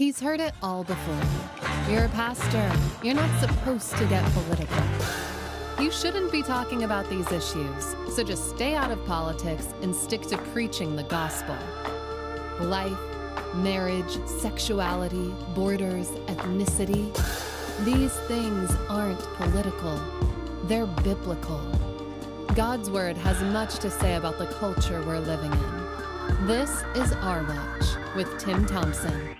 He's heard it all before. You're a pastor. You're not supposed to get political. You shouldn't be talking about these issues, so just stay out of politics and stick to preaching the gospel. Life, marriage, sexuality, borders, ethnicity these things aren't political, they're biblical. God's Word has much to say about the culture we're living in. This is Our Watch with Tim Thompson.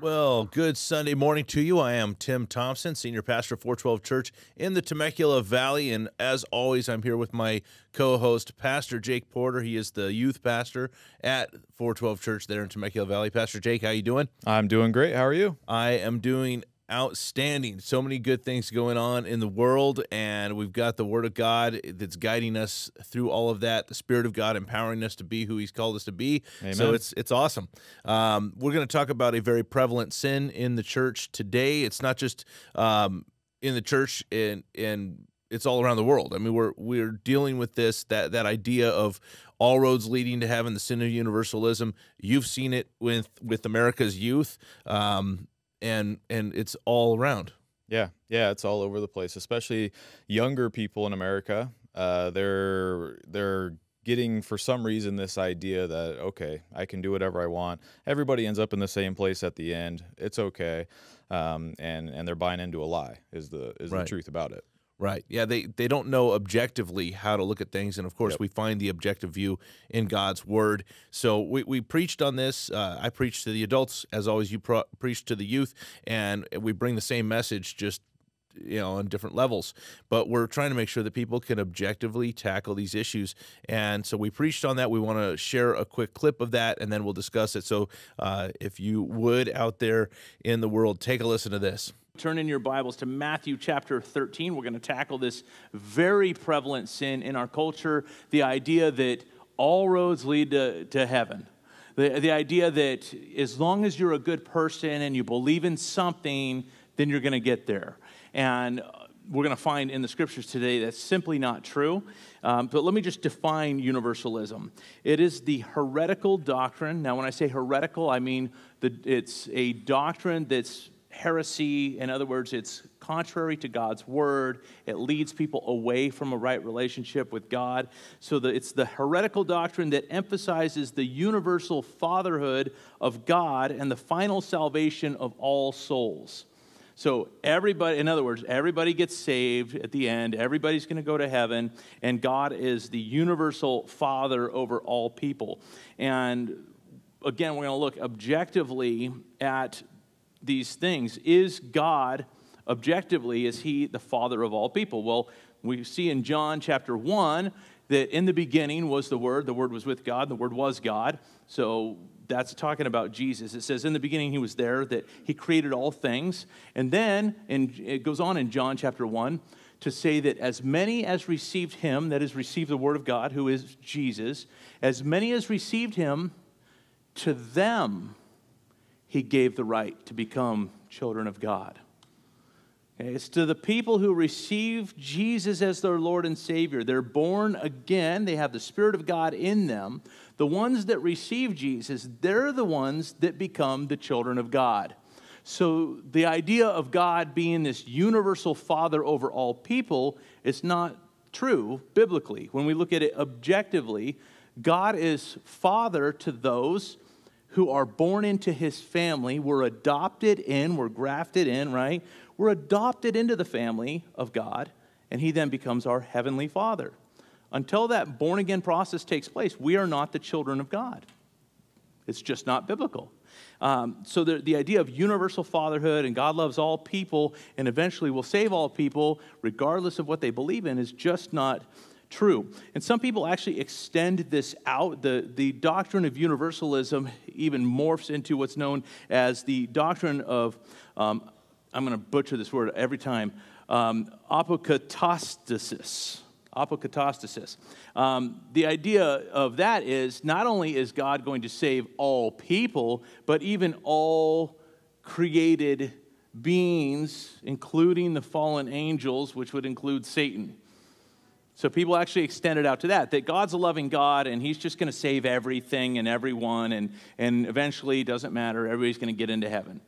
Well, good Sunday morning to you. I am Tim Thompson, Senior Pastor 412 Church in the Temecula Valley. And as always, I'm here with my co host, Pastor Jake Porter. He is the youth pastor at 412 Church there in Temecula Valley. Pastor Jake, how you doing? I'm doing great. How are you? I am doing outstanding. So many good things going on in the world, and we've got the Word of God that's guiding us through all of that. The Spirit of God empowering us to be who He's called us to be. Amen. So it's it's awesome. Um, we're going to talk about a very prevalent sin in the church today. It's not just um, in the church and and it's all around the world. I mean, we're we're dealing with this that that idea of all roads leading to heaven, the sin of universalism. You've seen it with with America's youth. Um, and and it's all around. Yeah, yeah, it's all over the place, especially younger people in America. Uh, they're they're getting for some reason this idea that okay, I can do whatever I want. Everybody ends up in the same place at the end. It's okay, um, and and they're buying into a lie. Is the is right. the truth about it? Right. Yeah, they they don't know objectively how to look at things, and of course, yep. we find the objective view in God's word. So we, we preached on this. Uh, I preached to the adults, as always. You pro- preach to the youth, and we bring the same message, just you know on different levels but we're trying to make sure that people can objectively tackle these issues and so we preached on that we want to share a quick clip of that and then we'll discuss it so uh, if you would out there in the world take a listen to this Turn in your Bibles to Matthew chapter 13. We're going to tackle this very prevalent sin in our culture the idea that all roads lead to, to heaven. The, the idea that as long as you're a good person and you believe in something, then you're going to get there. And we're going to find in the scriptures today that's simply not true. Um, but let me just define universalism it is the heretical doctrine. Now, when I say heretical, I mean the, it's a doctrine that's heresy. In other words, it's contrary to God's word. It leads people away from a right relationship with God. So the, it's the heretical doctrine that emphasizes the universal fatherhood of God and the final salvation of all souls. So everybody, in other words, everybody gets saved at the end. Everybody's going to go to heaven, and God is the universal Father over all people. And again, we're going to look objectively at these things. Is God objectively, is he the father of all people? Well, we see in John chapter 1 that in the beginning was the Word, the Word was with God, the Word was God. So that's talking about Jesus. It says in the beginning he was there, that he created all things. And then, and it goes on in John chapter 1 to say that as many as received him, that is, received the Word of God, who is Jesus, as many as received him, to them he gave the right to become children of God. It's to the people who receive Jesus as their Lord and Savior. They're born again, they have the Spirit of God in them. The ones that receive Jesus, they're the ones that become the children of God. So the idea of God being this universal Father over all people is not true biblically. When we look at it objectively, God is Father to those who are born into his family. We're adopted in, we're grafted in, right? We're adopted into the family of God, and he then becomes our heavenly father. Until that born again process takes place, we are not the children of God. It's just not biblical. Um, so the, the idea of universal fatherhood and God loves all people and eventually will save all people, regardless of what they believe in, is just not true. And some people actually extend this out. The, the doctrine of universalism even morphs into what's known as the doctrine of, um, I'm going to butcher this word every time, um, apokatastasis. Apokatastasis. Um, the idea of that is not only is God going to save all people, but even all created beings, including the fallen angels, which would include Satan. So people actually extend it out to that, that God's a loving God and he's just going to save everything and everyone and, and eventually, doesn't matter, everybody's going to get into heaven.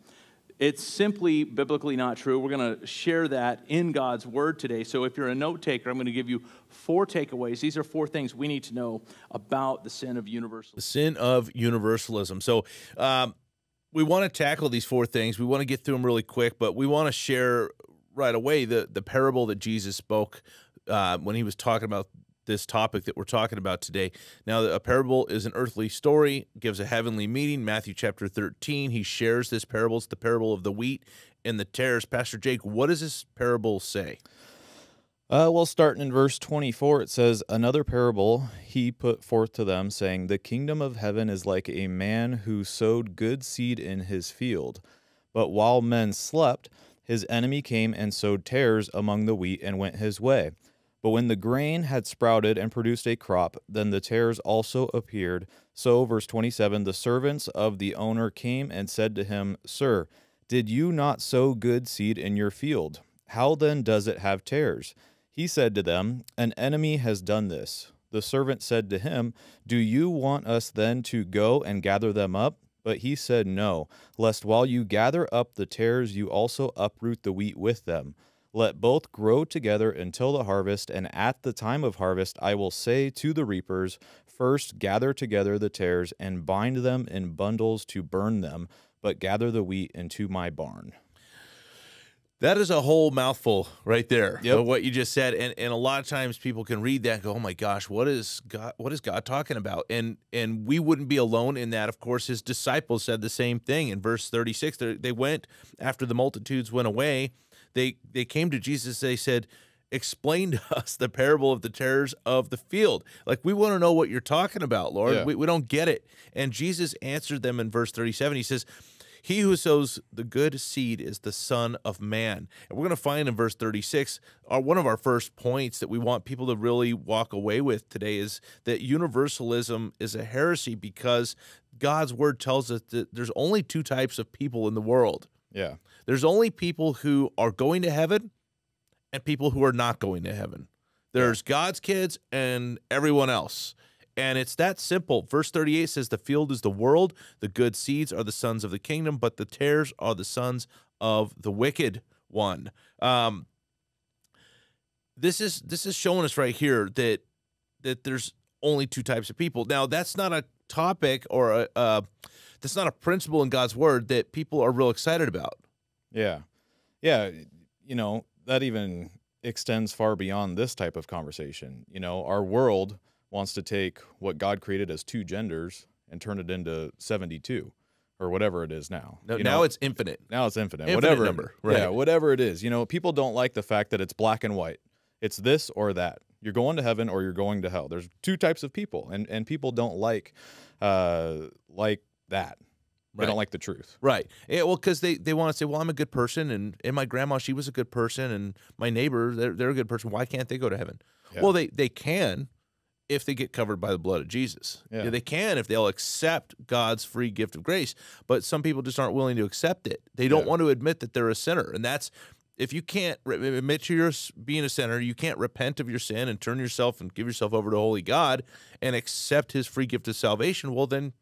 It's simply biblically not true. We're going to share that in God's word today. So if you're a note taker, I'm going to give you four takeaways. These are four things we need to know about the sin of universalism. The sin of universalism. So, um, we want to tackle these four things. We want to get through them really quick, but we want to share right away the the parable that Jesus spoke uh, when he was talking about this topic that we're talking about today. Now, a parable is an earthly story, gives a heavenly meaning. Matthew chapter 13, he shares this parable. It's the parable of the wheat and the tares. Pastor Jake, what does this parable say? Uh, well, starting in verse 24, it says, Another parable he put forth to them, saying, The kingdom of heaven is like a man who sowed good seed in his field. But while men slept, his enemy came and sowed tares among the wheat and went his way. But when the grain had sprouted and produced a crop, then the tares also appeared. So, verse 27 the servants of the owner came and said to him, Sir, did you not sow good seed in your field? How then does it have tares? He said to them, An enemy has done this. The servant said to him, Do you want us then to go and gather them up? But he said, No, lest while you gather up the tares, you also uproot the wheat with them. Let both grow together until the harvest, and at the time of harvest I will say to the reapers, First gather together the tares and bind them in bundles to burn them, but gather the wheat into my barn. That is a whole mouthful right there. Yep. What you just said, and and a lot of times people can read that and go, "Oh my gosh, what is God? What is God talking about?" And and we wouldn't be alone in that. Of course, his disciples said the same thing in verse thirty six. They went after the multitudes went away. They they came to Jesus. They said, "Explain to us the parable of the tares of the field." Like we want to know what you're talking about, Lord. Yeah. We we don't get it. And Jesus answered them in verse thirty seven. He says. He who sows the good seed is the Son of Man. And we're going to find in verse 36, our, one of our first points that we want people to really walk away with today is that universalism is a heresy because God's word tells us that there's only two types of people in the world. Yeah. There's only people who are going to heaven and people who are not going to heaven. There's God's kids and everyone else. And it's that simple. Verse 38 says, The field is the world, the good seeds are the sons of the kingdom, but the tares are the sons of the wicked one. Um, this is this is showing us right here that that there's only two types of people. Now, that's not a topic or a uh, that's not a principle in God's word that people are real excited about. Yeah. Yeah. You know, that even extends far beyond this type of conversation. You know, our world wants to take what God created as two genders and turn it into 72 or whatever it is now. No, You now know, it's infinite. now it's infinite. infinite whatever number, Yeah, whatever it is. You know, people don't like the fact that it's black and white. It's this or that. You're going to heaven or you're going to hell. There's two types of people, and and people don't like uh like that. They don't like the truth. Right. Yeah, well, because they, they want to say, well, I'm a good person, and, and my grandma, she was a good person, and my neighbor, they're, they're a good person. Why can't they go to heaven? Yeah. Well, they, they can if they get covered by the blood of Jesus. Yeah. they can if they'll accept God's free gift of grace. But some people just aren't willing to accept it. They don't Yeah. want to admit that they're a sinner. And that's, if you can't re- admit to your being a sinner, you can't repent of your sin and turn yourself and give yourself over to holy God and accept his free gift of salvation, well, then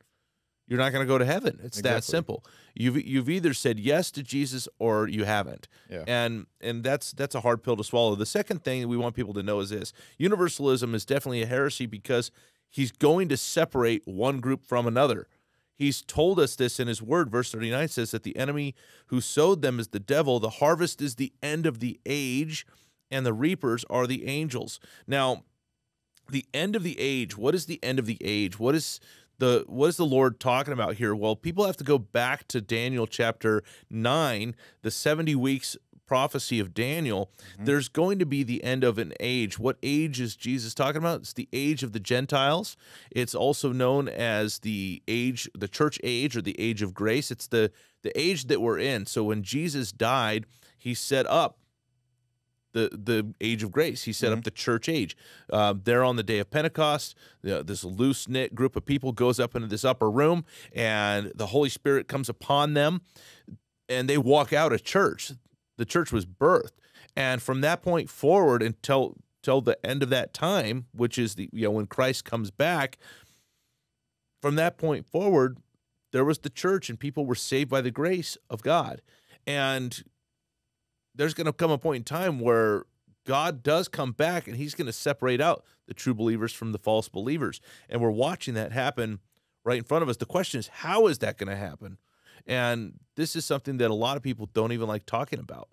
you're not going to go to heaven. It's that simple. You've you've either said yes to Jesus or you haven't. Yeah. And and that's that's a hard pill to swallow. The second thing we want people to know is this. Universalism is definitely a heresy because he's going to separate one group from another. He's told us this in his word. Verse 39 says that the enemy who sowed them is the devil, the harvest is the end of the age, and the reapers are the angels. Now, the end of the age, what is the end of the age? What is the what is the Lord talking about here? Well, people have to go back to Daniel chapter 9, the 70 weeks prophecy of Daniel. Mm-hmm. There's going to be the end of an age. What age is Jesus talking about? It's the age of the Gentiles. It's also known as the age, the church age or the age of grace. It's the the age that we're in. So when Jesus died, he set up the the age of grace. He set up the church age. Uh, there on the day of Pentecost, the, this loose knit group of people goes up into this upper room, and the Holy Spirit comes upon them, and they walk out of church. The church was birthed, and from that point forward until till the end of that time, which is the you know when Christ comes back. From that point forward, there was the church and people were saved by the grace of God. And there's going to come a point in time where God does come back and he's going to separate out the true believers from the false believers. And we're watching that happen right in front of us. The question is, how is that going to happen? And this is something that a lot of people don't even like talking about.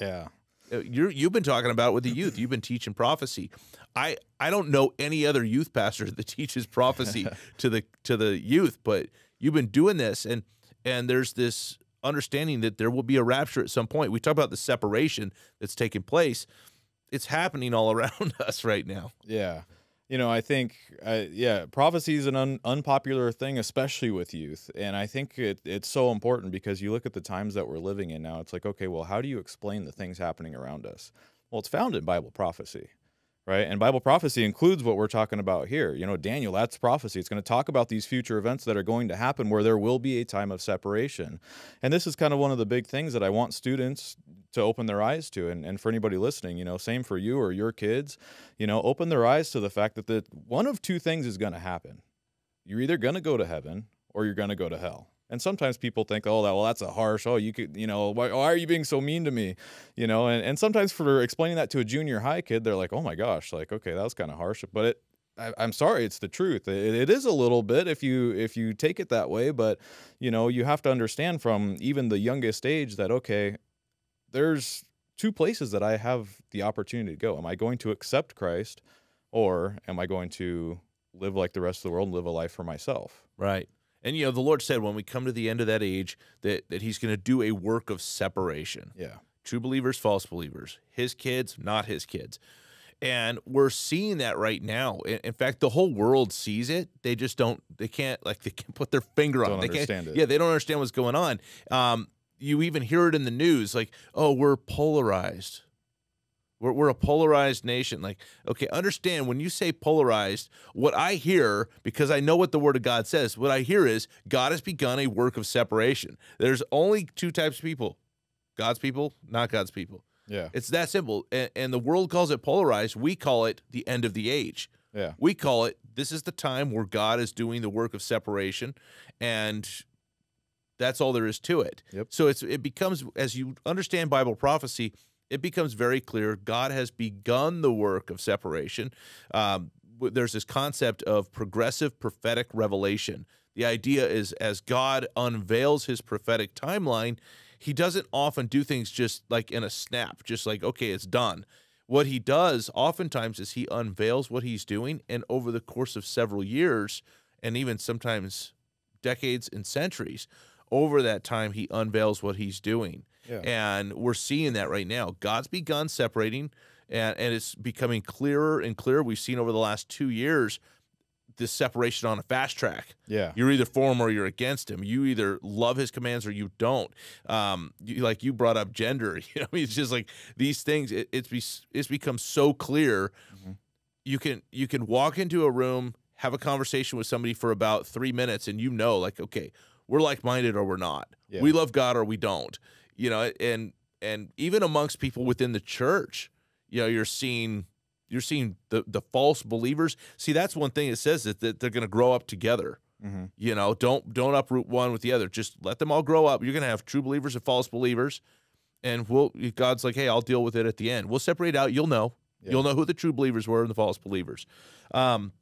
Yeah. Uh, You're, you've been talking about with the youth. You've been teaching prophecy. I, I don't know any other youth pastor that teaches prophecy to the to the youth, but you've been doing this, and and there's this understanding that there will be a rapture at some point. We talk about the separation that's taking place. It's happening all around us right now. Yeah. You know, I think, uh, yeah, prophecy is an un- unpopular thing, especially with youth. And I think it, it's so important because you look at the times that we're living in now. It's like, okay, well, how do you explain the things happening around us? Well, it's found in Bible prophecy, right? And Bible prophecy includes what we're talking about here. You know, Daniel, that's prophecy. It's going to talk about these future events that are going to happen where there will be a time of separation. And this is kind of one of the big things that I want students to open their eyes to. And, and for anybody listening, you know, same for you or your kids, you know, open their eyes to the fact that the, one of two things is going to happen. You're either going to go to heaven or you're going to go to hell. And sometimes people think, oh, that, well, that's a harsh. Oh, you could, you know, why, why are you being so mean to me? You know, and, and sometimes for explaining that to a junior high kid, they're like, oh my gosh, like, okay, that was kind of harsh. But it, I, I'm sorry, it's the truth. It, it is a little bit if you if you take it that way, but you know, you have to understand from even the youngest age that okay, there's two places that I have the opportunity to go. Am I going to accept Christ, or am I going to live like the rest of the world and live a life for myself? Right. And you know, the Lord said when we come to the end of that age that that He's going to do a work of separation. Yeah. True believers, false believers, His kids, not His kids. And we're seeing that right now. In, in fact, the whole world sees it. They just don't. They can't like they can't put their finger on. Don't it. They understand can't, it. Yeah, they don't understand what's going on. Um, you even hear it in the news, like, "Oh, we're polarized." We're, we're a polarized nation. Like, okay, understand when you say polarized, what I hear, because I know what the word of God says, what I hear is God has begun a work of separation. There's only two types of people God's people, not God's people. Yeah. It's that simple. And, and the world calls it polarized. We call it the end of the age. Yeah. We call it this is the time where God is doing the work of separation. And that's all there is to it. Yep. So it's it becomes as you understand Bible prophecy, it becomes very clear God has begun the work of separation. Um, there's this concept of progressive prophetic revelation. The idea is as God unveils his prophetic timeline, he doesn't often do things just like in a snap, just like, okay, it's done. What he does oftentimes is he unveils what he's doing, and over the course of several years, and even sometimes decades and centuries, over that time, he unveils what he's doing. Yeah. And we're seeing that right now. God's begun separating, and, and it's becoming clearer and clearer. We've seen over the last two years this separation on a fast track. Yeah. You're either for him or you're against him. You either love his commands or you don't. Um, you, like you brought up gender. You know, it's just like these things. It, it's be, it's become so clear. Mhm. You can you can walk into a room, have a conversation with somebody for about three minutes, and you know, like, okay, we're like minded or we're not. Yeah. We love God or we don't. You know, and and even amongst people within the church, you know, you're seeing you're seeing the the false believers. See, that's one thing it says that, that they're going to grow up together. Mm-hmm. You know, don't don't uproot one with the other. Just let them all grow up. You're going to have true believers and false believers, and we'll God's like, hey, I'll deal with it at the end. We'll separate out. You'll know. Yeah. You'll know who the true believers were and the false believers. Um,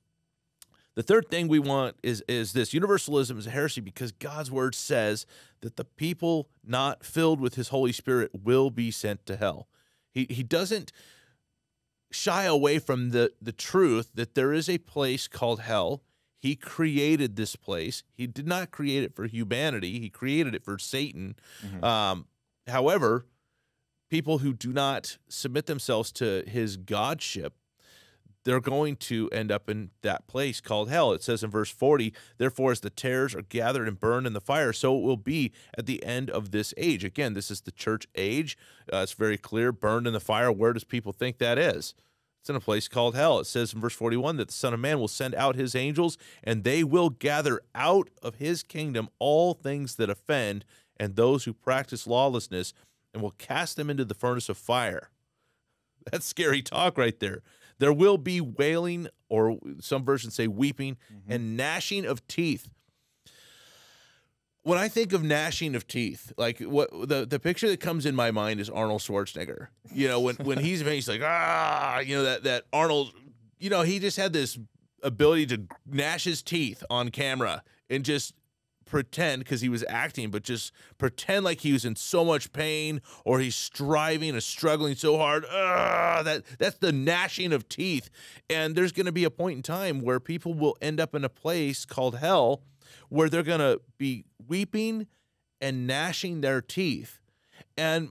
the third thing we want is is this: universalism is a heresy because God's word says that the people not filled with His Holy Spirit will be sent to hell. He he doesn't shy away from the the truth that there is a place called hell. He created this place. He did not create it for humanity. He created it for Satan. Mhm. Um, however, people who do not submit themselves to his godship, they're going to end up in that place called hell. It says in verse 40, therefore, as the tares are gathered and burned in the fire, so it will be at the end of this age. Again, this is the church age. Uh, it's very clear, burned in the fire. Where does people think that is? It's in a place called hell. It says in verse 41 that the Son of Man will send out his angels, and they will gather out of his kingdom all things that offend and those who practice lawlessness, and will cast them into the furnace of fire. That's scary talk right there. There will be wailing, or some versions say weeping, and gnashing of teeth. When I think of gnashing of teeth, like what the, the picture that comes in my mind is Arnold Schwarzenegger. You know, when when he's he's like ah, you know that that Arnold, you know, he just had this ability to gnash his teeth on camera and just pretend because he was acting, but just pretend like he was in so much pain or he's striving or struggling so hard. Ugh, that that's the gnashing of teeth. And there's going to be a point in time where people will end up in a place called hell where they're going to be weeping and gnashing their teeth. And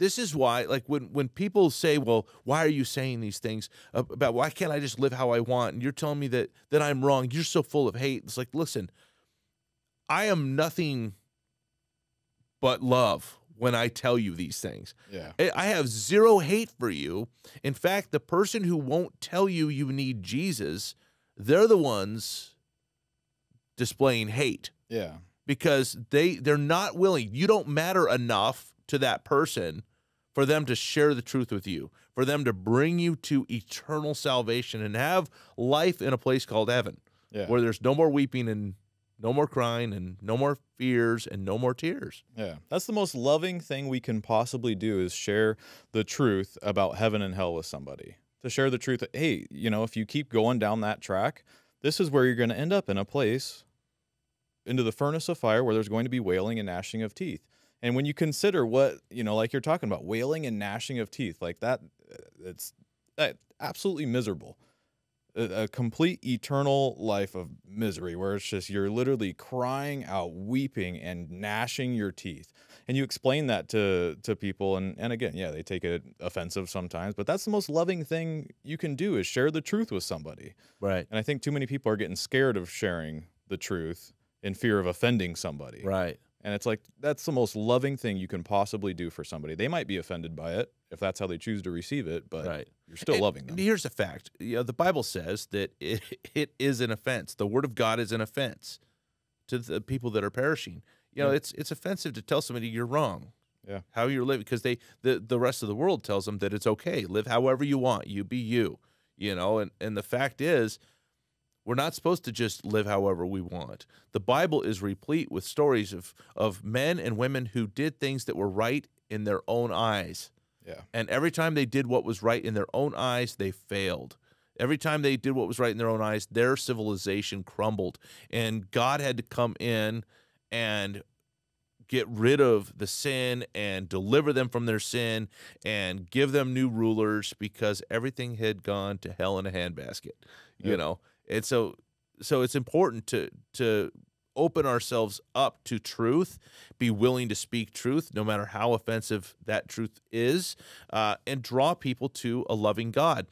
this is why like when when people say well why are you saying these things about why can't i just live how i want and you're telling me that that i'm wrong you're so full of hate it's like listen I am nothing but love when I tell you these things. Yeah. I have zero hate for you. In fact, the person who won't tell you you need Jesus, they're the ones displaying hate Yeah. because they they're not willing. You don't matter enough to that person for them to share the truth with you, for them to bring you to eternal salvation and have life in a place called heaven Yeah. where there's no more weeping and no more crying and no more fears and no more tears. Yeah, that's the most loving thing we can possibly do is share the truth about heaven and hell with somebody. To share the truth that, hey, you know, if you keep going down that track, this is where you're going to end up in a place into the furnace of fire where there's going to be wailing and gnashing of teeth. And when you consider what, you know, like you're talking about, wailing and gnashing of teeth, like that, uh, it's absolutely miserable a, a complete eternal life of misery where it's just you're literally crying out weeping and gnashing your teeth and you explain that to to people and and again yeah they take it offensive sometimes but that's the most loving thing you can do is share the truth with somebody Right. and i think too many people are getting scared of sharing the truth in fear of offending somebody Right. And it's like that's the most loving thing you can possibly do for somebody they might be offended by it if that's how they choose to receive it but Right. you're still And- loving them here's a fact. You know, the Bible says that it, it is an offense. The word of God is an offense to the people that are perishing. You know, Yeah. it's it's offensive to tell somebody you're wrong. Yeah. How you're living because they the the rest of the world tells them that it's okay. Live however you want. You be you. You know, and and the fact is we're not supposed to just live however we want. The Bible is replete with stories of of men and women who did things that were right in their own eyes. yeah And every time they did what was right in their own eyes, they failed. Every time they did what was right in their own eyes, their civilization crumbled. And God had to come in and get rid of the sin and deliver them from their sin and give them new rulers because everything had gone to hell in a handbasket. You know. And so so it's important to to open ourselves up to truth, be willing to speak truth, no matter how offensive that truth is, uh, and draw people to a loving God.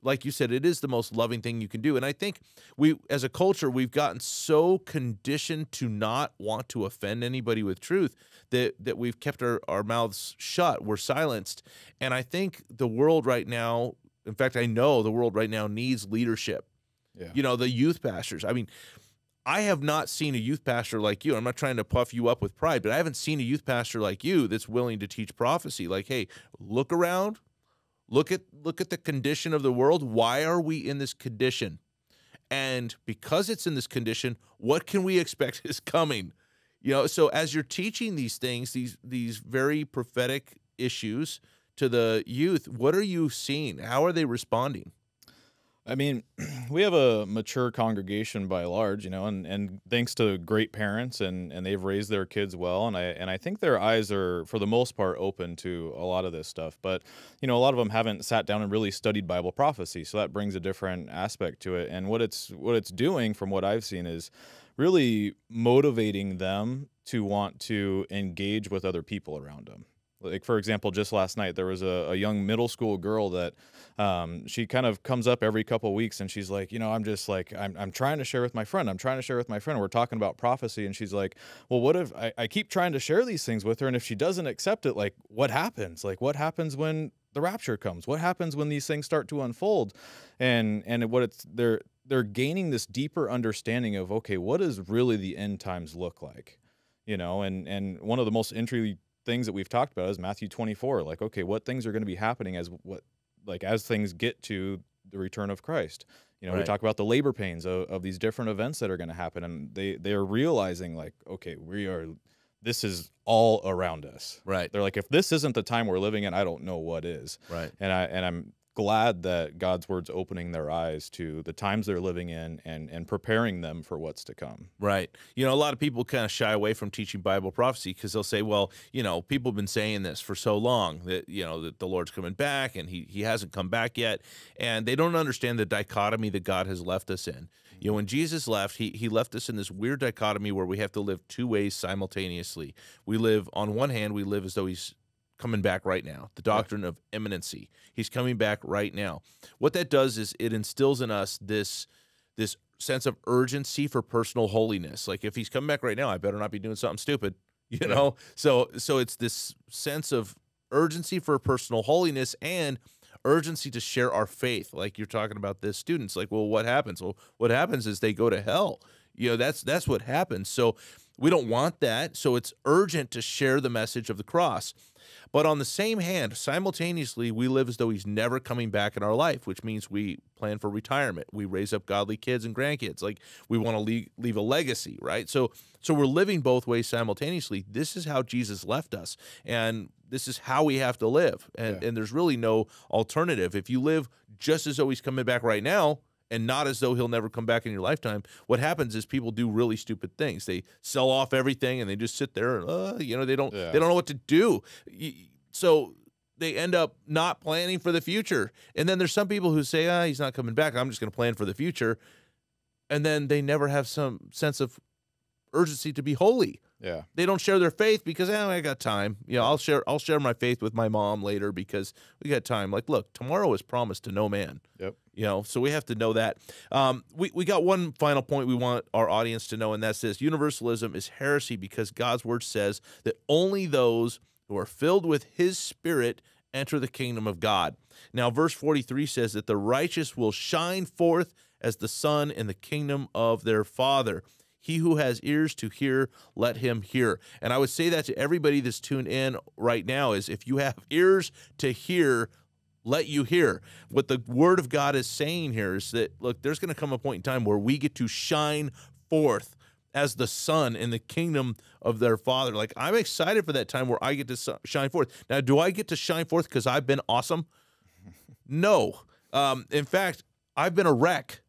Like you said, it is the most loving thing you can do. And I think we, as a culture, we've gotten so conditioned to not want to offend anybody with truth that, that we've kept our, our mouths shut. We're silenced. And I think the world right now, in fact, I know the world right now needs leadership yeah. you know the youth pastors. I mean i have not seen a youth pastor like you. I'm not trying to puff you up with pride but i haven't seen a youth pastor like you that's willing to teach prophecy. Like hey look around. Look at look at the condition of the world. Why are we in this condition? And because it's in this condition what can we expect is coming? You know so as you're teaching these things these these very prophetic issues to the youth what are you seeing? How are they responding I mean, we have a mature congregation by large, you know, and, and thanks to great parents and, and they've raised their kids well. And I, and I think their eyes are, for the most part, open to a lot of this stuff. But, you know, a lot of them haven't sat down and really studied Bible prophecy. So that brings a different aspect to it. And what it's, what it's doing from what I've seen is really motivating them to want to engage with other people around them. Like, for example, just last night, there was a, a young middle school girl that um, she kind of comes up every couple weeks and she's like, you know, I'm just like, I'm, I'm trying to share with my friend. I'm trying to share with my friend. We're talking about prophecy. And she's like, well, what if I, I keep trying to share these things with her? And if she doesn't accept it, like, what happens? Like, what happens when the rapture comes? What happens when these things start to unfold? And, and what it's, they're, they're gaining this deeper understanding of, okay, what does really the end times look like? You know, and, and one of the most entry things that we've talked about is Matthew 24. Like, okay, what things are going to be happening as what like as things get to the return of Christ. You know, we talk about the labor pains of, of these different events that are going to happen, and they they are realizing like, okay, we are. This is all around us. Right. They're like, if this isn't the time we're living in, I don't know what is. Right. And I and I'm glad that God's word's opening their eyes to the times they're living in and and preparing them for what's to come. Right. You know, a lot of people kind of shy away from teaching Bible prophecy because they'll say, well, you know, people have been saying this for so long that, you know, that the Lord's coming back and he, he hasn't come back yet. And they don't understand the dichotomy that God has left us in. You know, mm-hmm. when Jesus left, he, he left us in this weird dichotomy where we have to live two ways simultaneously. We live, on one hand, we live as though he's coming back right now. The doctrine of imminency. He's coming back right now. What that does is it instills in us this this sense of urgency for personal holiness. Like if he's coming back right now, I better not be doing something stupid. You know? So so it's this sense of urgency for personal holiness and urgency to share our faith. Like you're talking about this students like, well, what happens? Well, what happens is they go to hell. You know, that's that's what happens. So we don't want that. So it's urgent to share the message of the cross. But on the same hand, simultaneously, we live as though he's never coming back in our life, which means we plan for retirement. We raise up godly kids and grandkids. Like we want to leave, leave a legacy, right? So, so we're living both ways simultaneously. This is how Jesus left us, and this is how we have to live. And Yeah. and there's really no alternative. If you live just as though he's coming back right now, and not as though he'll never come back in your lifetime. What happens is people do really stupid things. They sell off everything and they just sit there and uh, you know they don't Yeah. they don't know what to do. So they end up not planning for the future. And then there's some people who say, "Ah, he's not coming back. I'm just going to plan for the future." And then they never have some sense of urgency to be holy Yeah. they don't share their faith because oh, I got time. You know, I'll share I'll share my faith with my mom later because we got time. Like, look, tomorrow is promised to no man. Yep. You know, so we have to know that. Um, we we got one final point we want our audience to know, and that's this: universalism is heresy because God's word says that only those who are filled with His Spirit enter the kingdom of God. Now, verse forty three says that the righteous will shine forth as the sun in the kingdom of their Father. He who has ears to hear, let him hear. And I would say that to everybody that's tuned in right now is if you have ears to hear, let you hear. What the word of God is saying here is that look, there's going to come a point in time where we get to shine forth as the sun in the kingdom of their father. Like I'm excited for that time where I get to shine forth. Now, do I get to shine forth because I've been awesome? No. Um, in fact, I've been a wreck.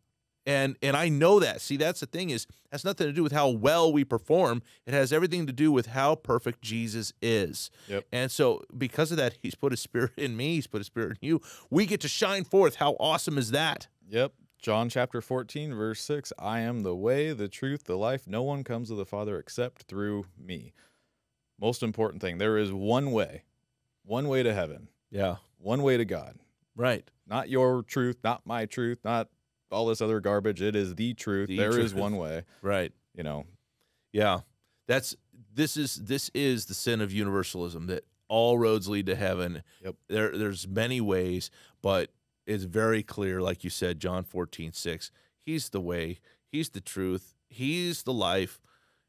And and I know that. See, that's the thing is has nothing to do with how well we perform. It has everything to do with how perfect Jesus is. Yep. And so because of that, he's put his spirit in me, he's put his spirit in you. We get to shine forth. How awesome is that? Yep. John chapter 14, verse 6 I am the way, the truth, the life. No one comes to the Father except through me. Most important thing there is one way, one way to heaven, Yeah. one way to God. Right. Not your truth, not my truth, not all this other garbage. It is the truth. The There is truth. one way. Right. You know, Yeah. That's this is this is the sin of universalism that all roads lead to heaven. Yep. There there's many ways, but it's very clear, like you said, John 14, 6. He's the way, he's the truth, he's the life.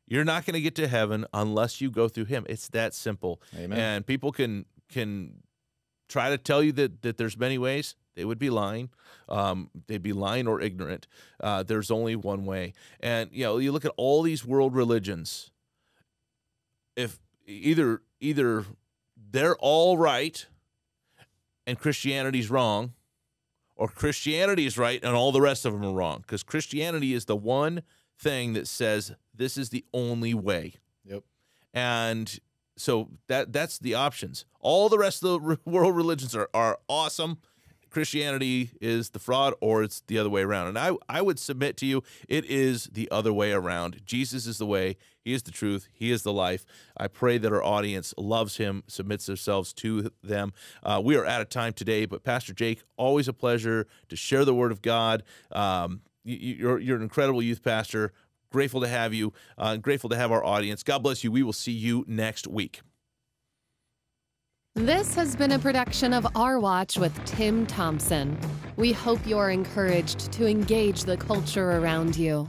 You're not going to get to heaven unless you go through him. It's that simple. amen. And people can can try to tell you that that there's many ways. They would be lying. Um, they'd be lying or ignorant. Uh, there's only one way. And you know, you look at all these world religions. If either either they're all right and Christianity's wrong, or Christianity is right and all the rest of them are wrong. Because Christianity is the one thing that says this is the only way yep. and so that that's the options. All the rest of the world religions are, are awesome. Christianity is the fraud, or it's the other way around. And I I would submit to you, it is the other way around. Jesus is the way. He is the truth. He is the life. I pray that our audience loves him, submits themselves to them. Uh, we are out of time today, but Pastor Jake, always a pleasure to share the word of God. Um, you, you're you're an incredible youth pastor. Grateful to have you. Uh, grateful to have our audience. God bless you. We will see you next week. This has been a production of Our Watch with Tim Thompson. We hope you're encouraged to engage the culture around you.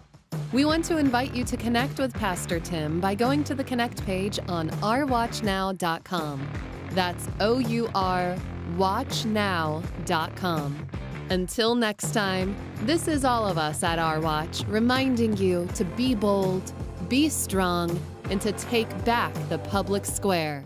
We want to invite you to connect with Pastor Tim by going to the Connect page on ourwatchnow.com. That's O U R watchnow.com. Until next time, this is all of us at Our Watch reminding you to be bold, be strong, and to take back the public square.